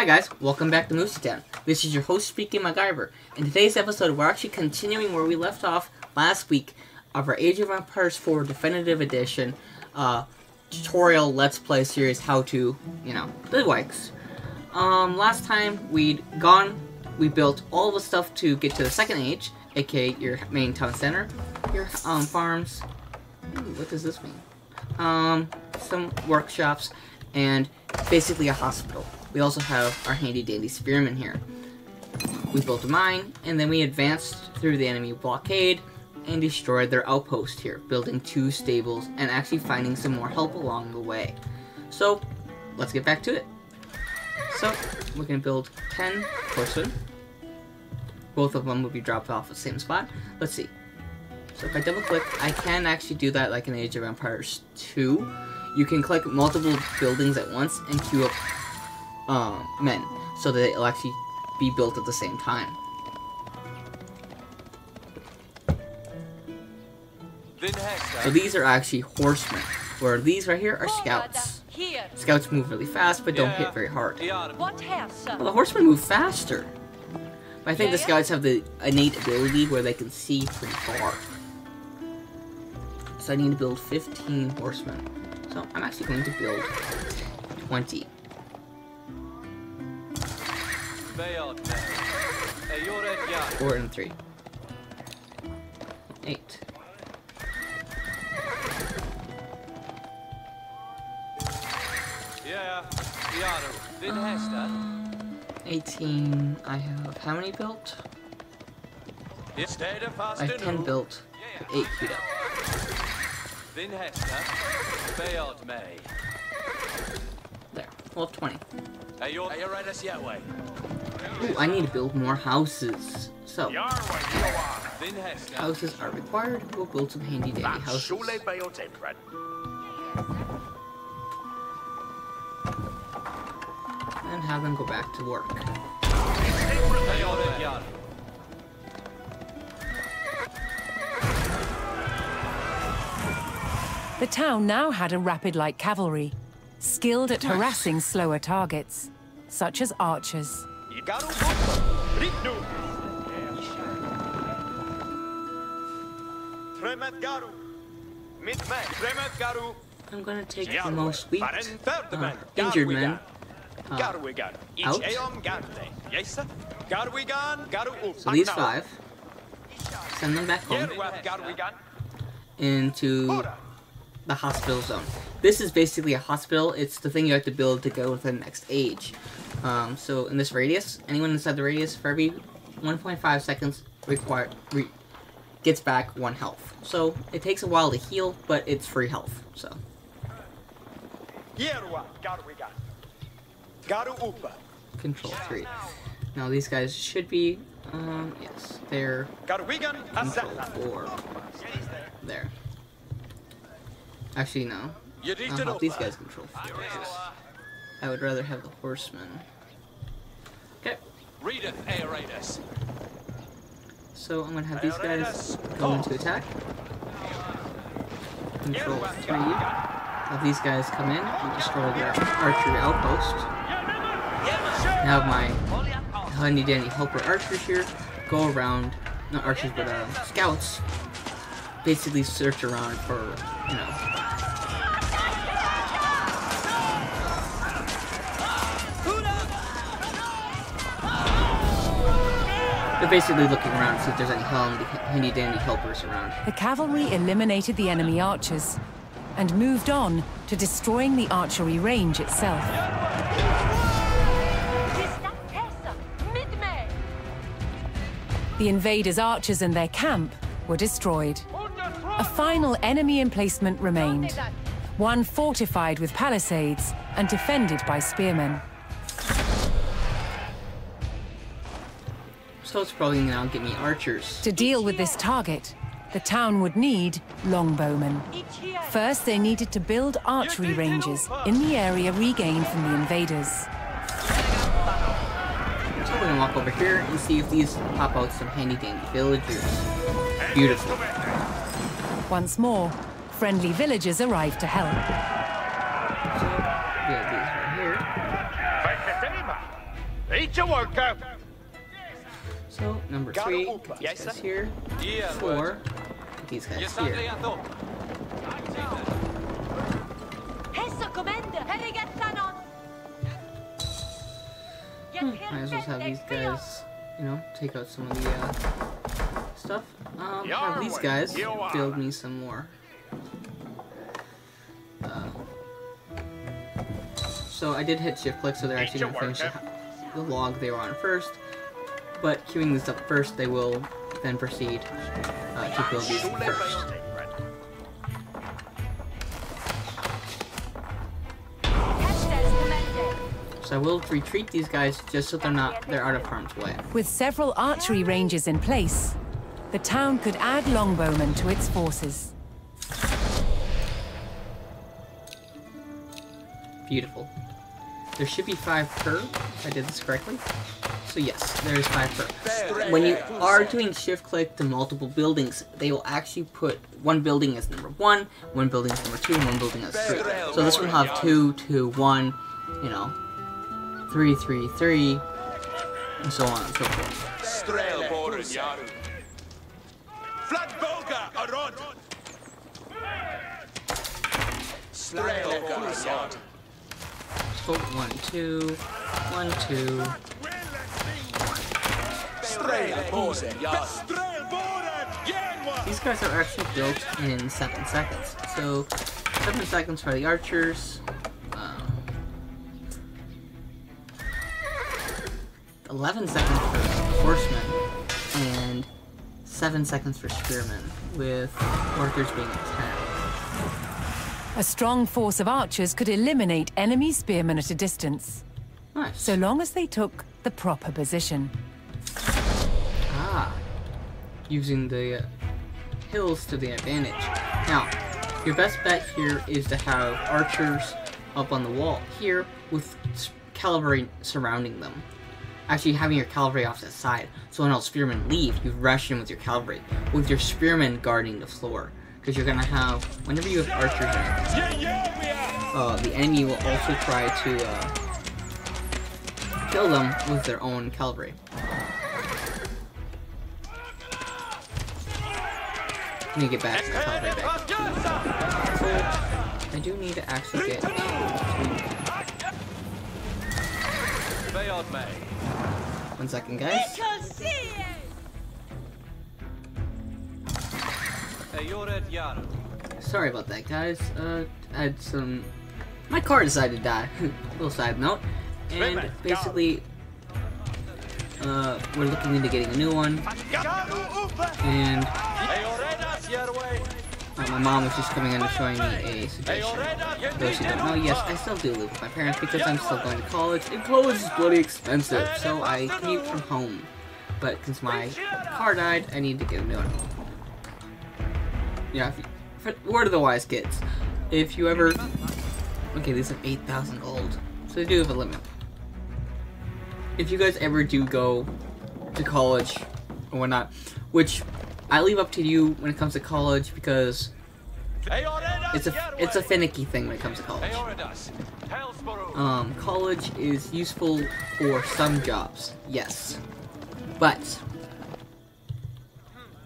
Hi guys, welcome back to Moosey Town. This is your host speaking MacGyver. In today's episode, we're actually continuing where we left off last week of our Age of Empires 4 Definitive Edition uh, tutorial Let's Play series, how to, you know, the likes. Um, last time we'd gone, we built all the stuff to get to the second age, aka your main town center, your um, farms. Ooh, what does this mean? Um, some workshops, and basically a hospital. We also have our handy dandy spearmen here. We built a mine, and then we advanced through the enemy blockade and destroyed their outpost here, building two stables and actually finding some more help along the way. So, let's get back to it. So, we're going to build 10 horsemen. Both of them will be dropped off at the same spot. Let's see. So if I double click, I can actually do that like in Age of Empires 2. You can click multiple buildings at once and queue up uh, men, so that it'll actually be built at the same time. So these are actually horsemen, where these right here are scouts. Scouts move really fast, but don't hit very hard. Well, the horsemen move faster. But I think the scouts have the innate ability where they can see pretty far. So I need to build 15 horsemen. So I'm actually going to build 20. Four and three. Eight. Um, 18. I have how many built? I have 10 built. 8 queued up. There. Well, 20. Ooh, I need to build more houses. So, houses are required. We'll build some handy dandy houses. And have them go back to work. The town now had a rapid light cavalry, skilled at harassing slower targets, such as archers. I'm gonna take the most weak, uh, injured men uh, out. So these five, send them back home. Into the hospital zone. This is basically a hospital. It's the thing you have to build to go to the next age. Um, so in this radius, anyone inside the radius for every 1.5 seconds require re gets back one health. So it takes a while to heal, but it's free health. So. Control three. Now these guys should be, um, yes, they're control four. There. Actually, no. I'll have these guys control. I would rather have the horsemen. Okay. So I'm gonna have these guys go into attack. Control three. Have these guys come in and destroy their archery outpost. Now have my handy dandy helper archers here go around, not archers but uh, scouts, basically search around for, you know, They're basically looking around to see if there's any handy dandy helpers around. The cavalry eliminated the enemy archers and moved on to destroying the archery range itself. The invaders' archers and their camp were destroyed. A final enemy emplacement remained, one fortified with palisades and defended by spearmen. So it's probably now give me archers. To deal with this target, the town would need longbowmen. First, they needed to build archery ranges in the area regained from the invaders. So we're gonna walk over here and see if these pop out some handy dandy villagers. Beautiful. Once more, friendly villagers arrive to help. So, these right here. Eat your worker. So, number three, these Yes, guys here. Four, these guys here. Hessa commander, Heligathanon! Hmm, might as well have these guys, you know, take out some of the uh, stuff. Um, have these guys build me some more. Uh, so I did hit shift click, so they're actually gonna finish the, the log they were on first. But queuing this up first, they will then proceed uh, to build these first. So I will retreat these guys just so they're not they're out of harm's way. With several archery ranges in place, the town could add longbowmen to its forces. Beautiful. There should be five per, if I did this correctly. So yes, there's five per. When you are doing shift click to multiple buildings, they will actually put one building as number one, one building as number two, and one building as three. So this one will have two, two, one, you know, three, three, three, and so on and so forth. Strelboren Yaru. Flatboga Arod. Strelboren Yaru. So one, two, one, two. Strelboren Yaru. Strelboren These guys are actually built in seven seconds. So seven seconds for the archers. Um, Eleven seconds for the horsemen, and seven seconds for spearmen, with archers being at ten. A strong force of archers could eliminate enemy spearmen at a distance, Nice. so long as they took the proper position. Ah, using the uh, hills to the advantage. Now, your best bet here is to have archers up on the wall here with cavalry surrounding them. Actually, having your cavalry off to the side, so when all spearmen leave, you rush in with your cavalry, with your spearmen guarding the floor. Because you're gonna have, whenever you have archers in, Yeah, yeah, we are. uh, the enemy will also try to uh, kill them with their own cavalry. Let me get back to the cavalry back. So, I do need to actually get to Bayard May. One second, guys. Sorry about that, guys. Uh, I had some. My car decided to die. Little side note, and basically, uh, we're looking into getting a new one, and. Uh, my mom was just coming in and showing me a suggestion. Those who don't know, yes, I still do live with my parents because I'm still going to college, and college is bloody expensive, so I commute from home. But since my car died, I need to get a new one. Yeah, if you, word of the wise kids, if you ever... Okay, these are 8,000 gold, so they do have a limit. If you guys ever do go to college or whatnot, which I leave up to you when it comes to college because it's a it's a finicky thing when it comes to college. Um, college is useful for some jobs, yes, but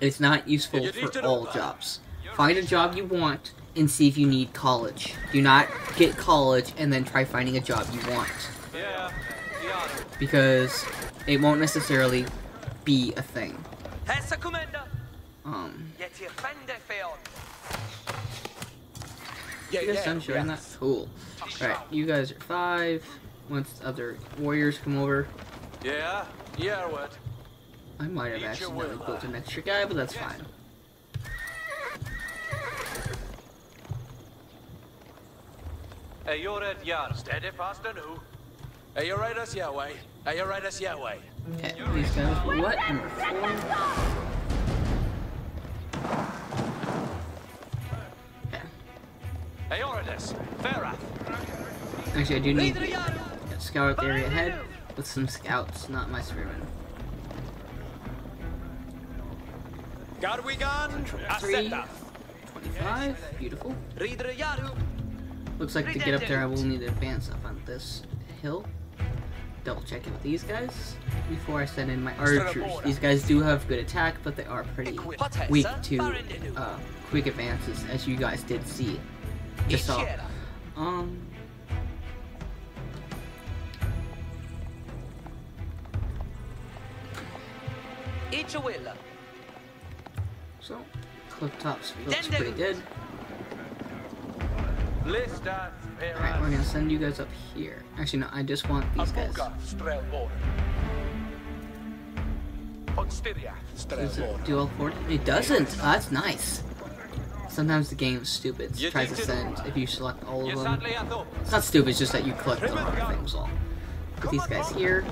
it's not useful for all jobs. Find a job you want and see if you need college. Do not get college and then try finding a job you want because it won't necessarily be a thing. Um, Yet your fender failed. Yeah, you guys yeah, done showing that? Cool. Alright, you guys are five. Once other warriors come over, Yeah. yeah, what? I might have Eat accidentally built an extra guy, but that's fine. Ayored Yaru. Steady fast and who? Ayoredas Yarway. Ayoredas Yarway. Okay, these guys were what? Number four. Actually, I do need to scout the area ahead with some scouts, not my spearmen. God we gone. Three. 25. Beautiful. Looks like to get up there, I will need to advance up on this hill. double check it with these guys before I send in my archers. These guys do have good attack, but they are pretty weak to uh, quick advances, as you guys did see. Just saw. Um. Each a will. So, cliff-tops looks pretty good. Listat Alright, we're gonna send you guys up here. Actually, no, I just want these guys. Abuga Strelbor. Does it Strelbor. do all 40? It doesn't! Oh, that's nice. Sometimes the game is stupid. It tries to send if you select all of them. It's not stupid, it's just that you collect the wrong things all. Put these guys here,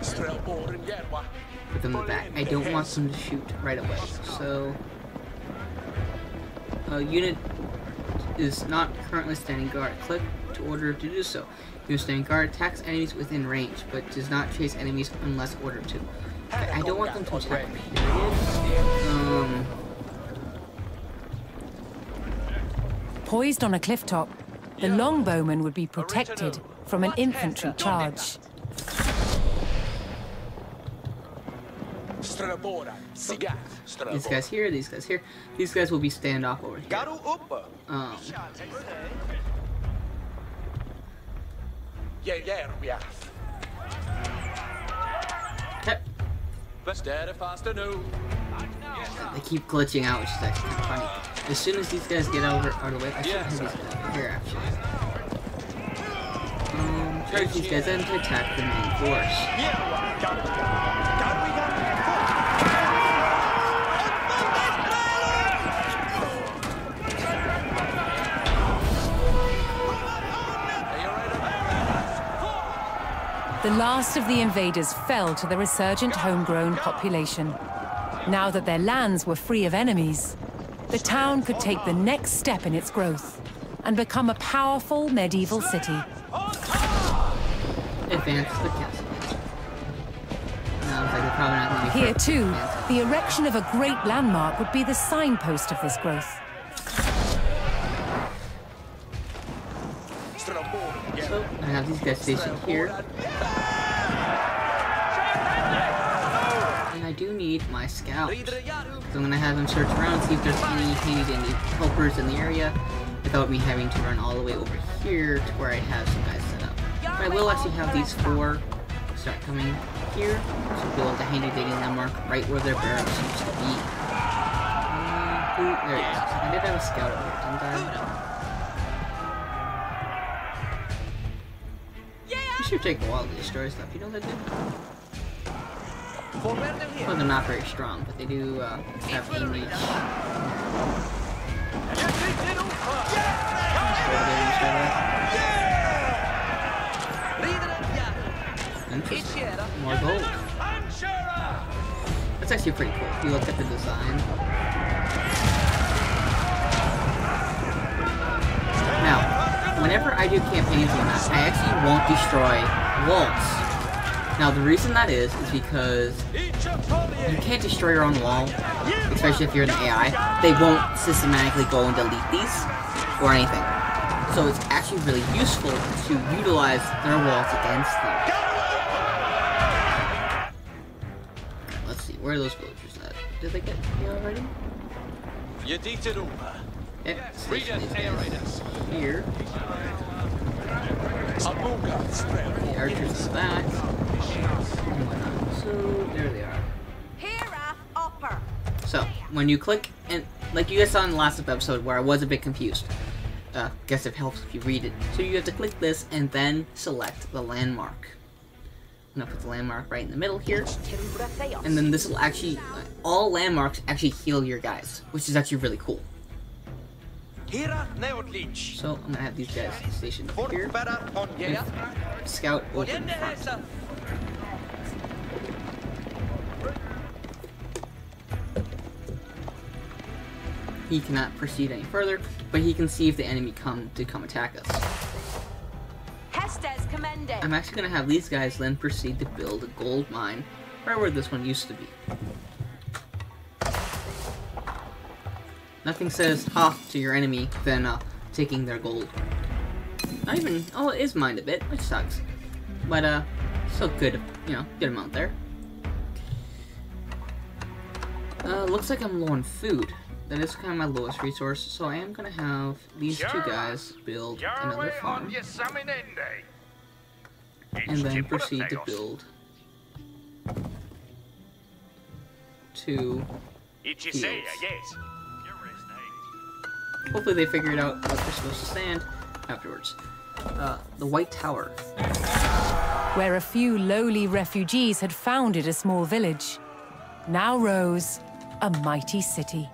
Strelbor in Yerwa. put them in the back. I don't want them to shoot right away. So, a unit is not currently standing guard. Click to order to do so. Unit standing guard attacks enemies within range, but does not chase enemies unless ordered to. I don't want them to attack. Period. Um, Poised on a cliff top, the longbowmen would be protected from an infantry charge. These guys here, these guys here. These guys will be standoff over here. Um, Yeah, yeah, yeah. okay. Bestäde faster nu. They keep glitching out, which is actually kind of funny. As soon as these guys get over out of the way, I should Yeah, have these sir. guys over here actually. Um, charge these guys in to attack the main force. Yerwa. Garu. Garu igen. Är jag redo? The last of the invaders fell to the resurgent homegrown population. Now that their lands were free of enemies, the town could take the next step in its growth and become a powerful medieval city. Advance the castle. No, like they're probably not going to be Here, too, the erection of a great landmark would be the signpost of this growth. So, I have these guys stationed here. And I do need my scout. So I'm gonna have him search around, see if there's any handy dandy helpers in the area, without me having to run all the way over here to where I have some guys set up. But I will actually have these four start coming here, so build a handy dandy landmark right where their barracks used to be. Uh, ooh, there it is. I did have a scout over here, didn't I? You should take a while to destroy stuff, you know that dude? Well, they're not very strong, but they do uh, have. Rider Interesting. More gold. That's actually pretty cool. If you look at the design. Now, whenever I do campaigns on that, I actually won't destroy walls. Now, the reason that is, is because you can't destroy your own wall, especially if you're an AI. They won't systematically go and delete these or anything. So it's actually really useful to utilize their walls against them. Let's see, where are those villagers at? Did they get here already? Ge dit Europa. Yeah, station Readers, these är jag guys readers. here. The archers in the back. And whatnot. So, there they are. Here, upper. So, when you click, and like you guys saw in the last episode where I was a bit confused, uh, guess it helps if you read it. So you have to click this and then select the landmark. I'm gonna put the landmark right in the middle here, and then this will actually, uh, all landmarks actually heal your guys, which is actually really cool. So I'm gonna have these guys stationed here, Fortbära on yeah. scout Och open front. He cannot proceed any further, but he can see if the enemy come to come attack us. I'm actually gonna have these guys then proceed to build a gold mine right where this one used to be. Nothing says ha to your enemy than uh, taking their gold. Not even oh it is mined a bit, which sucks. But uh still good, you know, good amount there. Uh, looks like I'm low on food. That is kind of my lowest resource, so I am gonna have these two guys build another farm, and then proceed to build two fields. Hopefully they figured out what they're supposed to stand afterwards. Uh, the White Tower. Where a few lowly refugees had founded a small village, now rose a mighty city.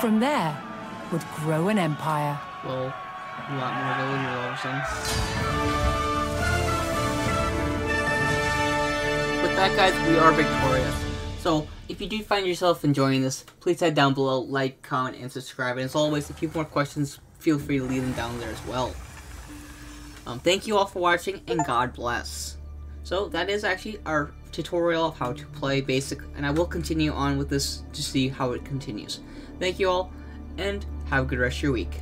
From there would grow an empire. Well, a lot more villagers all of a sudden. With that, guys, we are victorious. So, if you do find yourself enjoying this, please head down below, like, comment, and subscribe. And as always, if you have more questions, feel free to leave them down there as well. Um, thank you all for watching, and God bless. So, that is actually our tutorial of how to play basic, and I will continue on with this to see how it continues. Thank you all, and have a good rest of your week.